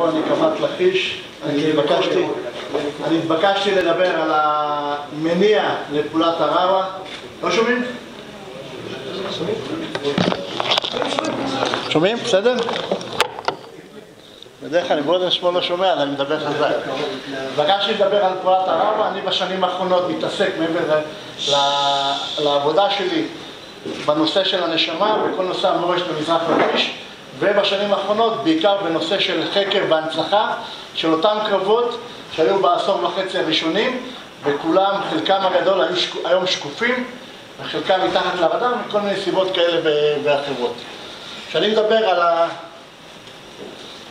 יבוא אני קמת לכיש, אני התבקשתי, אני התבקשתי לדבר על המניע לפעולת הרעווה, לא שומעים? שומעים? בסדר? בדרך כלל אני מאוד לשמוע לא שומע, אני מדבר חזק. התבקשתי לדבר על פעולת הרעווה, אני בשנים האחרונות מתעסק מעבר לעבודה שלי בנושא של הנשמה וכל נושא המורשת במזרח לכיש ובשנים האחרונות בעיקר בנושא של חקר והנצחה של אותם קרבות שהיו בעשור וחצי הראשונים וכולם, חלקם הגדול היו שק... היום שקופים וחלקם מתחת לרדאר מכל מיני סיבות כאלה ואחרות. כשאני מדבר על ה...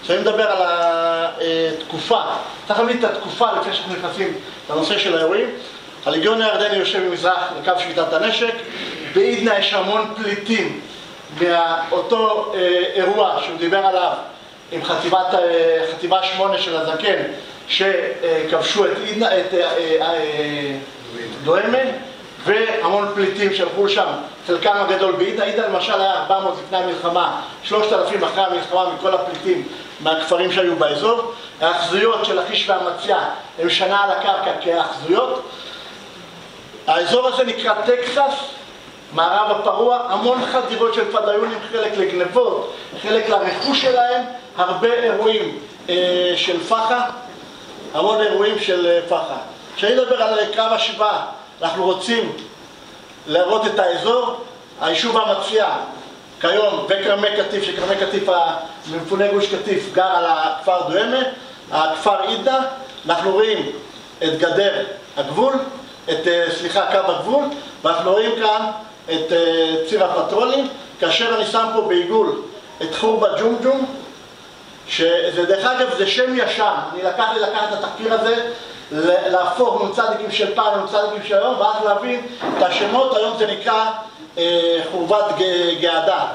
כשאני מדבר על התקופה, צריך להבין את התקופה לפני שאנחנו נכנסים לנושא של האירועים. הלגיון הירדני יושב במזרח לקו שביתת הנשק, בעידנה יש המון פליטים מאותו אה, אירוע שהוא דיבר עליו עם חטיבת, אה, חטיבה שמונה של הזקן שכבשו את, את אה, דוהמה והמון פליטים שהלכו לשם, חלקם הגדול בעידנה, עידנה למשל היה 400 לפני המלחמה, 3,000 אחרי המלחמה מכל הפליטים מהכפרים שהיו באזור. האחזויות של החיש והמציאה הם שנה על הקרקע כאחזויות. האזור הזה נקרא טקסס, מערב הפרוע, המון חדירות של פדאיונים, חלק לגנבות, חלק לרכוש שלהם, הרבה אירועים אה, של פח"ע, המון אירועים של אה, פח"ע. כשאני מדבר על קרב השבעה, אנחנו רוצים להראות את האזור, היישוב המציע כיום וכרמי קטיף, שכרמי קטיף המפוני גוש קטיף גר על הכפר דוהמה, הכפר עידה, אנחנו רואים את גדר הגבול, את, אה, סליחה, קו הגבול, ואנחנו רואים כאן את אה, ציר הפטרולים, כאשר אני שם פה בעיגול את חורבה ג'ומג'ום, שזה דרך אגב זה שם ישן, אני לקח לי לקחת את התחקיר הזה, להפוך מ"צדיקים של פעם למ"צדיקים של היום, ואז להבין את השמות, היום זה נקרא אה, חורבת גאדה.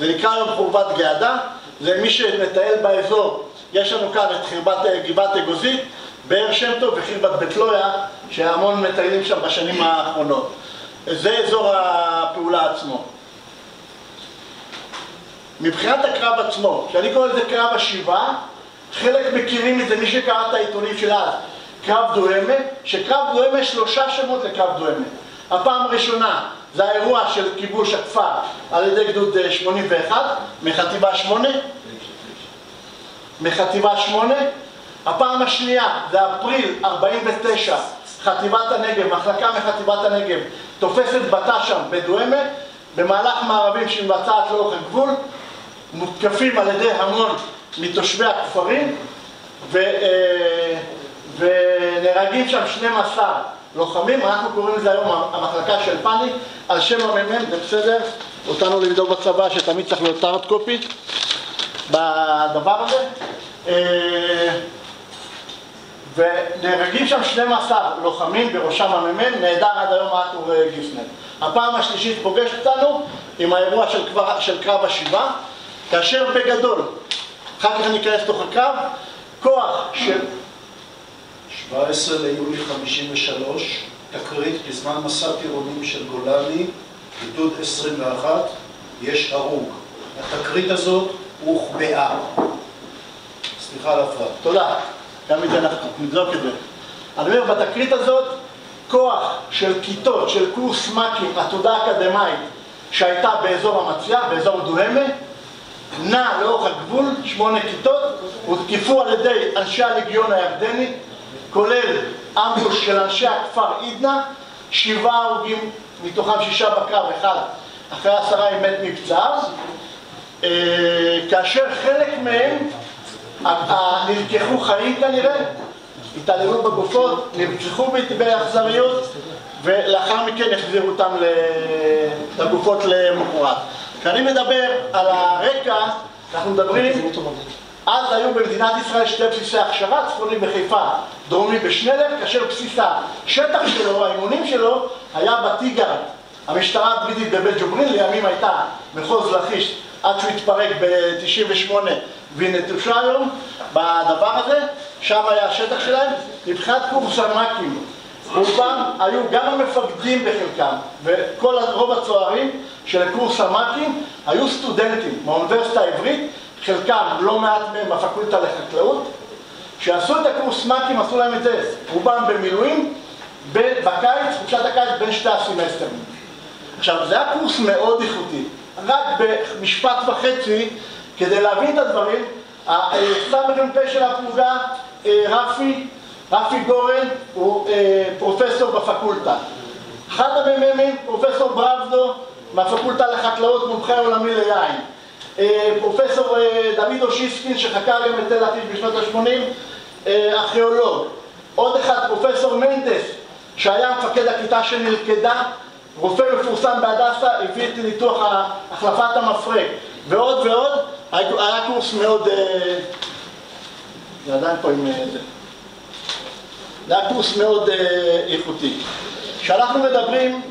זה נקרא היום חורבת גאדה, זה מי שמטייל באזור, יש לנו כאן את חרבת גבעת אגוזית, באר שם טוב וחרבת בית לויה, שהמון מטיילים שם בשנים האחרונות. זה אזור הפעולה עצמו. מבחינת הקרב עצמו, שאני קורא לזה קרב השיבה, חלק מכירים את זה, מי שקרא את העיתונים של אז, קרב דוהמה, שקרב דוהמה יש שלושה שמות לקרב דוהמה. הפעם הראשונה זה האירוע של כיבוש הכפר על ידי גדוד 81 מחטיבה 8 מחטיבה 8 הפעם השנייה זה אפריל 49 חטיבת הנגב, מחלקה מחטיבת הנגב תופסת בתא שם בדואמה במהלך מערבים שהיא מבצעת לאורך הגבול מותקפים על ידי המון מתושבי הכפרים ו, אה, ונהרגים שם 12 לוחמים, אנחנו קוראים לזה היום המחלקה של פאני על שם המ"מ, זה בסדר, אותנו לבדוק בצבא שתמיד צריך להיות טארד קופי בדבר הזה. אה, ונהרגים שם 12 לוחמים, בראשם המ"מ, נהדר עד היום ארתור גיסנר. הפעם השלישית פוגש אותנו עם האירוע של, כבר, של קרב השיבה, כאשר בגדול, אחר כך אני אכנס לתוך הקרב, כוח של... 17 ליולי 53, תקרית בזמן מסע טירונים של גולני, גדוד 21, יש הרוג. התקרית הזאת הוחבאה. סליחה על הפרעה. תודה. גם את זה אנחנו נבדוק את זה. אני אומר, בתקרית הזאת, כוח של כיתות, של קורס מ"כים, עתודה אקדמאית, שהייתה באזור המציאה, באזור דוהמה, נע לאורך הגבול, שמונה כיתות, הותקפו על ידי אנשי הלגיון הירדני, כולל אמבוש של אנשי הכפר עידנה, שבעה הרוגים, מתוכם שישה בקרב, אחד אחרי עשרה מת מבצעיו, אה, כאשר חלק מהם נלקחו חיים כנראה, התעללו בגופות, נרצחו באכזריות ולאחר מכן החזירו אותם לגופות למחרת. כשאני מדבר על הרקע, אנחנו מדברים, אז היו במדינת ישראל שתי בסיסי הכשרה, צפוני בחיפה, דרומי בשנלר, כאשר בסיס השטח שלו, האימונים שלו, היה בתיגר. המשטרה הבריטית בבית ג'וברין לימים הייתה מחוז לכיש עד שהוא התפרק ב-98 והיא נטושה היום בדבר הזה, שם היה השטח שלהם, מבחינת קורס המ"כים רובם היו גם המפקדים בחלקם וכל רוב הצוערים של קורס המ"כים היו סטודנטים מהאוניברסיטה העברית חלקם, לא מעט מהם בפקולטה לחקלאות, כשעשו את הקורס מ"כים עשו להם את זה, רובם במילואים, בקיץ, חופשת הקיץ בין שתי הסמסטרים. עכשיו, זה היה קורס מאוד איכותי. רק במשפט וחצי, כדי להבין את הדברים, הסמ"פ של הפלוגה, אה, רפי, רפי גורן, הוא אה, פרופסור בפקולטה. אחד המ"מים, פרופסור ברבדו, מהפקולטה לחקלאות, מומחה עולמי ליין. אה, פרופסור דוד אוסישקין, שחקר גם את תל אביב בשנות ה-80, ארכיאולוג. עוד אחד, פרופסור מנדס, שהיה מפקד הכיתה שנלכדה, רופא מפורסם בהדסה, הביא את ניתוח החלפת המפרק, ועוד ועוד, היה קורס מאוד... אה, זה עדיין פה עם אה, זה. היה קורס מאוד אה, איכותי. כשאנחנו מדברים,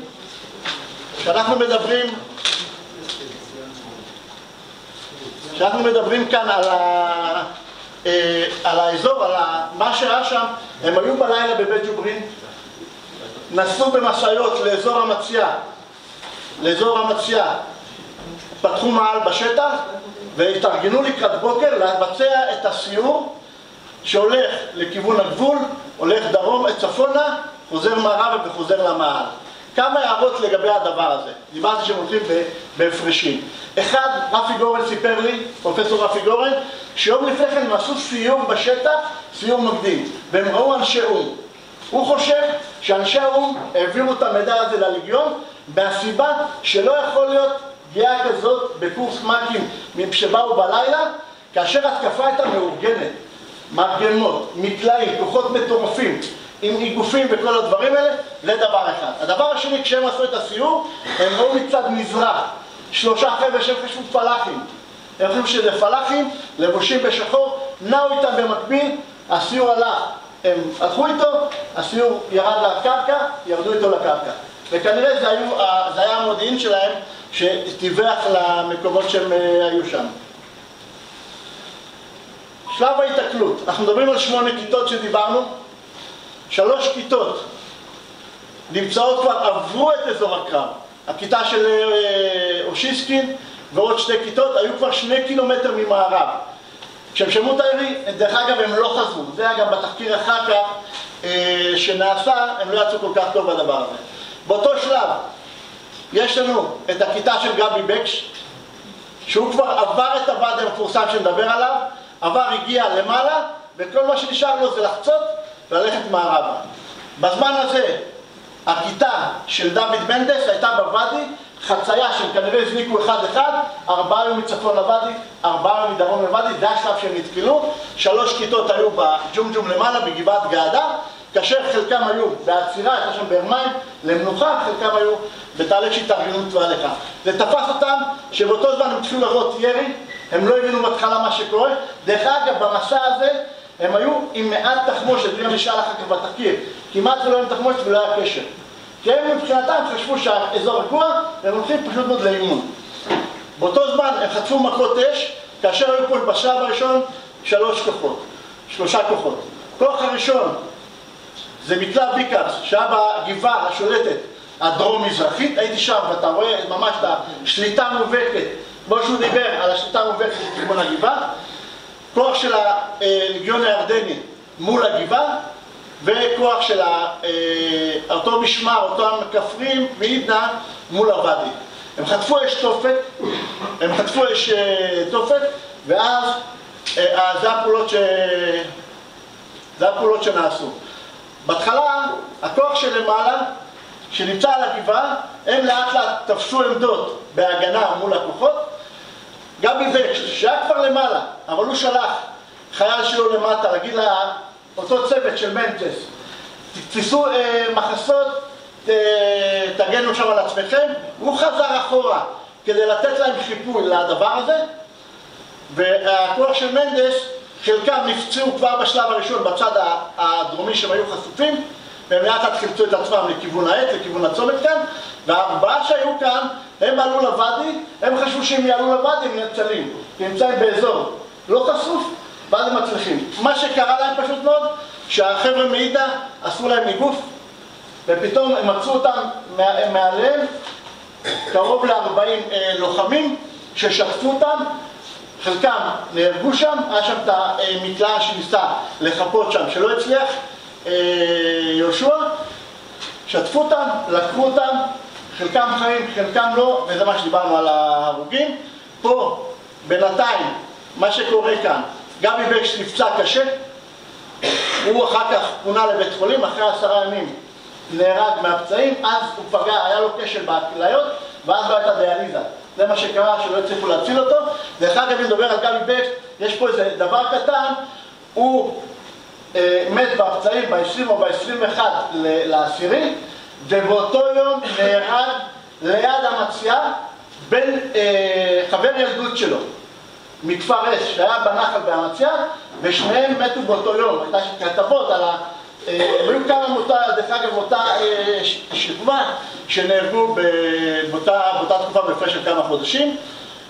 כשאנחנו מדברים, כשאנחנו מדברים כאן על, ה, על האזור, על מה שהיה שם, הם היו בלילה בבית ג'וברין, נסעו במשאיות לאזור המציאה, לאזור המציאה, פתחו מעל בשטח והתארגנו לקראת בוקר לבצע את הסיור שהולך לכיוון הגבול, הולך דרום, צפונה, חוזר מערבה וחוזר למעל. כמה הערות לגבי הדבר הזה. דיברתי שהם הולכים בהפרשים. אחד, רפי גורן סיפר לי, פרופסור רפי גורן, שיום לפני כן הם עשו סיור בשטח, סיור מקדים, והם ראו אנשי או"ם. הוא חושב שאנשי האו"ם העבירו את המידע הזה לליגיון מהסיבה שלא יכול להיות פגיעה כזאת בקורס מ"כים שבאו בלילה כאשר התקפה הייתה מאורגנת, מרגמות, מקלעים, כוחות מטורפים עם איגופים וכל הדברים האלה, זה דבר אחד. הדבר השני, כשהם עשו את הסיור, הם ראו מצד מזרח שלושה חבר'ה שהם חשבו פלאחים. הם חשבו שזה פלאחים, לבושים בשחור, נעו איתם במקביל, הסיור הלך הם הלכו איתו, הסיור ירד לקרקע, ירדו איתו לקרקע. וכנראה זה, היו, זה היה המודיעין שלהם שטיווח למקומות שהם אה, היו שם. שלב ההיתקלות, אנחנו מדברים על שמונה כיתות שדיברנו, שלוש כיתות נמצאות כבר, עברו את אזור הקרב. הכיתה של אה, אושיסקין ועוד שתי כיתות היו כבר שני קילומטר ממערב. כשהם שמעו את הירי, דרך אגב הם לא חזרו, זה היה גם בתחקיר אחר כך אה, שנעשה, הם לא יצאו כל כך טוב בדבר הזה. באותו שלב יש לנו את הכיתה של גבי בקש, שהוא כבר עבר את הוועד המפורסם שנדבר עליו, עבר, הגיע למעלה, וכל מה שנשאר לו זה לחצות וללכת מערבה. בזמן הזה הכיתה של דוד בנדס הייתה בוואדי חצייה שהם כנראה הזניקו אחד-אחד, ארבעה היו מצפון לוואדי, ארבעה היו מדרום לוואדי, זה השלב שהם נתקלו, שלוש כיתות היו בג'ומג'ום למעלה, בגבעת געדה, כאשר חלקם היו בעצירה, הייתה שם באר מים, למנוחה, חלקם היו בתהליך של התארגנות והליכה. זה תפס אותם שבאותו זמן הם התחילו לראות ירי, הם לא הבינו בהתחלה מה שקורה. דרך אגב, במסע הזה הם היו עם מעט תחמושת, זה נשאל אחר כך בתחקיר, כמעט ולא עם תחמושת ולא היה קשר. כי הם מבחינתם חשבו שהאזור רגוע, והם הולכים פשוט מאוד לאימון. באותו זמן הם חטפו מכות אש, כאשר היו פה בשלב הראשון שלוש כוחות, שלושה כוחות. כוח הראשון זה מקלע ביקאפס, שהיה בגבעה השולטת הדרום-מזרחית, הייתי שם ואתה רואה ממש את השליטה המובהקת, כמו שהוא דיבר על השליטה המובהקת לכיוון הגבעה. כוח של הלגיון הירדני מול הגבעה, וכוח של אה, אותו משמר, אותם כפרים מעידנא מול הוואדי. הם חטפו אש תופת, הם חטפו אש אה, תופת, ואז אה, זה הפעולות, ש... זה הפעולות שנעשו. בהתחלה, הכוח שלמעלה, שנמצא על הגבעה, הם לאט לאט תפסו עמדות בהגנה מול הכוחות. גם מזה, שהיה כבר למעלה, אבל הוא שלח חייל שלו למטה להגיד לה אותו צוות של מנטס, תתפסו אה, מחסות, ת, תגנו שם על עצמכם, הוא חזר אחורה כדי לתת להם חיפוי לדבר הזה, והכוח של מנדס, חלקם נפצעו כבר בשלב הראשון בצד הדרומי שהם היו חשופים, והם לאט לאט חילצו את עצמם לכיוון העץ, לכיוון הצומת כאן, והארבעה שהיו כאן, הם עלו לוואדי, הם חשבו שאם יעלו לוואדי הם נצלים, נמצאים באזור לא חשוף, ואז הם מצליחים. מה שקרה להם פשוט מאוד, שהחבר'ה מעידה עשו להם איגוף, ופתאום הם מצאו אותם מעליהם קרוב ל-40 אה, לוחמים ששטפו אותם, חלקם נהרגו שם, היה שם את המקלעה שניסה לחפות שם, שלא הצליח, אה, יהושע, שטפו אותם, לקחו אותם, חלקם חיים, חלקם לא, וזה מה שדיברנו על ההרוגים. פה, בינתיים, מה שקורה כאן, גבי בקש נפצע קשה, הוא אחר כך פונה לבית חולים, אחרי עשרה ימים נהרג מהפצעים, אז הוא פגע, היה לו כשל בכליות, ואז לא הייתה דיאליזה. זה מה שקרה, שלא הצליחו להציל אותו. דרך אגב, אם נדבר על גבי בקש, יש פה איזה דבר קטן, הוא אה, מת בפצעים ב-20 או ב-21 לעשירי, ובאותו יום נהרג ליד המציאה בין אה, חבר ילדות שלו. מכפר אש, שהיה בנחל באמציה, ושניהם מתו באותו יום. הייתה כתבות על ה... אה, היו כמה מאותה, דרך אגב, אותה אה, שכבה שנהרגו באותה, תקופה בהפרש של כמה חודשים.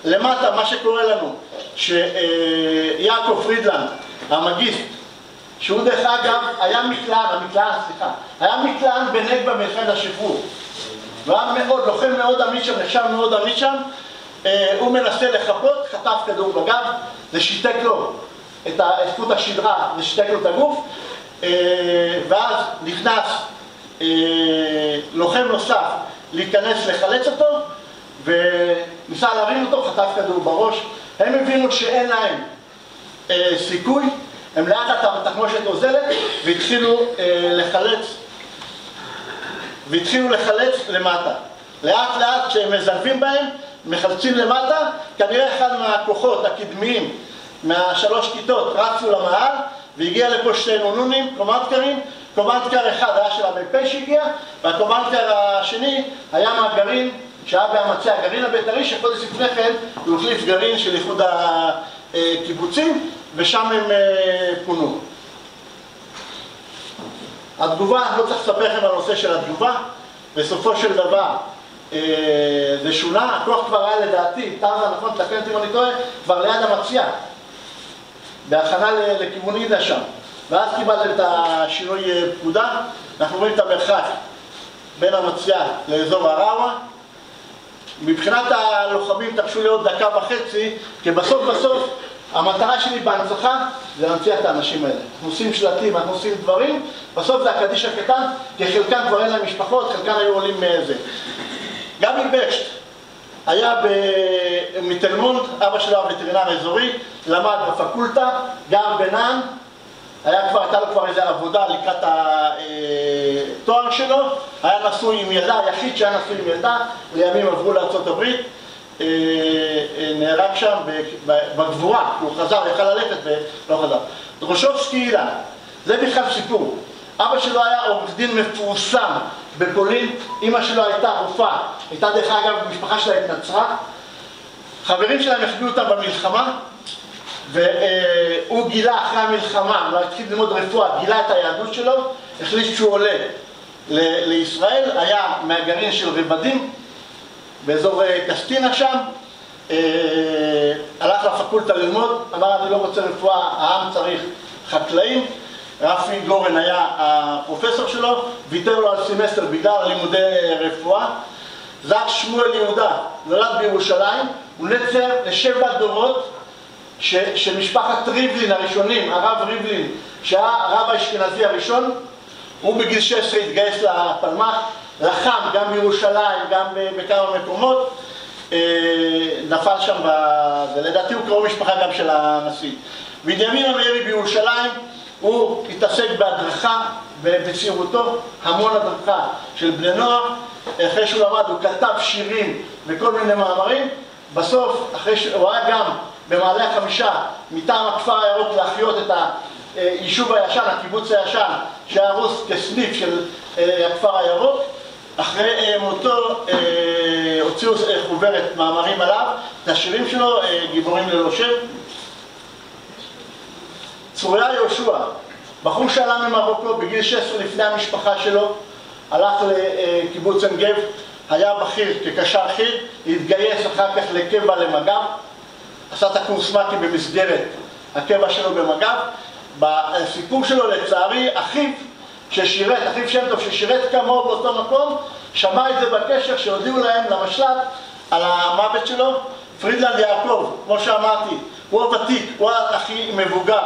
למטה, מה שקורה לנו, שיעקב פרידלנד, המגיסט, שהוא דרך אגב היה מקלען, המקלען, סליחה, היה מקלען בנגבה מלחמת השחרור. והיה מאוד, לוחם מאוד אמיץ שם, נחשב מאוד אמיץ שם, הוא מנסה לחפות, חטף כדור בגב, זה שיתק לו את חוט השדרה, זה שיתק לו את הגוף, אה, ואז נכנס אה, לוחם נוסף להיכנס לחלץ אותו, וניסה להרים אותו, חטף כדור בראש. הם הבינו שאין להם סיכוי, הם לאט לאט התחמושת נוזלת, והתחילו לחלץ, והתחילו לחלץ למטה. לאט לאט כשהם מזלבים בהם, מחלצים למטה, כנראה אחד מהכוחות הקדמיים מהשלוש כיתות רצו למעל והגיע לפה שתי נונונים, קומנדקרים, קומנדקר אחד היה של המ"פ שהגיע והקומנדקר השני היה מהגרעין שהיה באמצי הגרעין הבית"רי שחודש לפני כן הוא החליף גרעין של איחוד הקיבוצים ושם הם אה, פונו. התגובה, לא צריך לספר לכם על הנושא של התגובה, בסופו של דבר זה שונה, הכוח כבר היה לדעתי, טרזה נכון, תקן אותי אם אני טועה, כבר ליד המציאה, בהכנה לכיוון עידה שם. ואז קיבלתם את השינוי אה, פקודה, אנחנו רואים את המרחק בין המציאה לאזור הראווה. מבחינת הלוחמים, תרשו לי עוד דקה וחצי, כי בסוף בסוף המטרה שלי בהנצחה זה להנציח את האנשים האלה. אנחנו עושים שלטים, אנחנו עושים דברים, בסוף זה הקדיש הקטן, כי חלקם כבר אין להם משפחות, חלקם היו עולים מזה. גבי בקשט היה מתל מונד, אבא שלו היה וטרינר אזורי, למד בפקולטה, גר בנען, היה כבר, הייתה לו כבר איזו עבודה לקראת התואר שלו, היה נשוי עם ילדה, היחיד שהיה נשוי עם ילדה, לימים עברו לארה"ב, אה, אה, נהרג שם בגבורה, הוא חזר, יכל ללכת ולא חזר. דרושובסקי אילן, זה בכלל סיפור. אבא שלו היה עורך דין מפורסם בפולין, אימא שלו הייתה רופאה, הייתה דרך אגב, המשפחה שלה התנצרה, חברים שלהם החביאו אותם במלחמה, והוא גילה אחרי המלחמה, הוא התחיל ללמוד רפואה, גילה את היהדות שלו, החליט שהוא עולה לישראל, היה מהגרעין של רבדים, באזור אה, קסטינה שם, אה, הלך לפקולטה ללמוד, אמר אני לא רוצה רפואה, העם צריך חקלאים, רפי גורן היה הפרופסור שלו, ויתר לו על סמסטר בגלל לימודי רפואה. זק שמואל יהודה נולד בירושלים, הוא נצר לשבע דורות של משפחת ריבלין הראשונים, הרב ריבלין, שהיה הרב האשכנזי הראשון, הוא בגיל 16 התגייס לפלמ"ח, לחם גם בירושלים, גם בכמה מקומות, אה, נפל שם, לדעתי הוא קרוב משפחה גם של הנשיא. בנימין המאירי בירושלים הוא התעסק בהדרכה בצעירותו, המון הדרכה של בני נוער. אחרי שהוא למד הוא כתב שירים וכל מיני מאמרים. בסוף, אחרי שהוא היה גם במעלה החמישה מטעם הכפר הירוק להחיות את היישוב הישן, הקיבוץ הישן, שהיה רוס כסניף של אה, הכפר הירוק. אחרי אה, מותו אה, הוציאו חוברת מאמרים עליו, את השירים שלו, גיבורים ללא שם. צוריה יהושע, בחור שעלה ממרוקו בגיל 16 לפני המשפחה שלו, הלך לקיבוץ עין גב, היה בכיר כקשר חי"ר, התגייס אחר כך לקבע למג"ב, עשה את הקורס מ"כים במסגרת הקבע שלו במג"ב. בסיפור שלו לצערי, אחיו ששירת, אחיו שם טוב ששירת כמוהו באותו מקום, שמע את זה בקשר שהודיעו להם למשל"ט על המוות שלו, פרידלנד יעקב, כמו שאמרתי, הוא הוותיק, הוא הכי מבוגר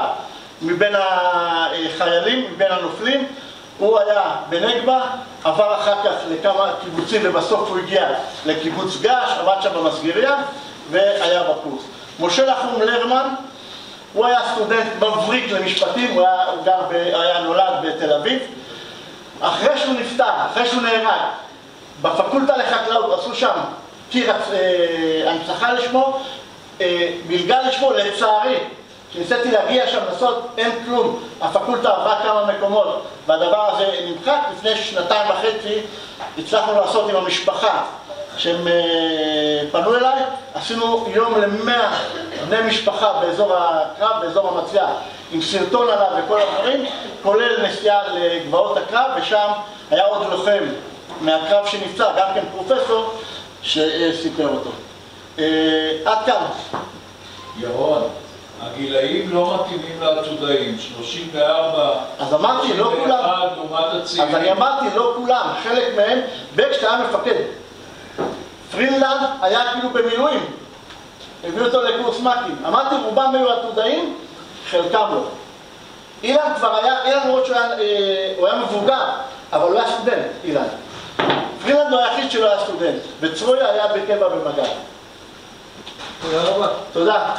מבין החיילים, מבין הנופלים. הוא היה בנגבה, עבר אחר כך לכמה קיבוצים ובסוף הוא הגיע לקיבוץ גש, עבד שם במסגריה והיה בקורס. משה נחום לרמן, הוא היה סטודנט מבריק למשפטים, הוא היה, הוא גר ב, היה נולד בתל אביב. אחרי שהוא נפטר, אחרי שהוא נהרג, בפקולטה לחקלאות עשו שם קיר אה, הנצחה לשמו, אה, מלגה לשמו, לצערי, כשניסיתי להגיע שם לעשות, אין כלום, הפקולטה עברה כמה מקומות והדבר הזה נמחק, לפני שנתיים וחצי הצלחנו לעשות עם המשפחה שהם אה, פנו אליי, עשינו יום למאה בני משפחה באזור הקרב, באזור המצגה, עם סרטון עליו וכל הדברים, כולל נסיעה לגבעות הקרב, ושם היה עוד לוחם מהקרב שנפצע, גם כן פרופסור, שסיפר אותו. אה, עד כאן. ירון, הגילאים לא מתאימים לעתודאים, 34, אז אמרתי, לא כולם. 31 לעומת הצעירים. אז אני אמרתי, לא כולם, חלק מהם, בקשט היה מפקד. פרילנד היה כאילו במילואים. הביאו אותו לקורס מ"כים. אמרתי, רובם היו עתודאים, חלקם לא. אילן כבר היה, אילן למרות שהוא היה, אה, הוא היה מבוגר, אבל הוא היה סטודנט, אילן. פרילנד הוא היחיד שלא היה סטודנט, וצרויה היה בקבע במג"ד. תודה רבה. תודה.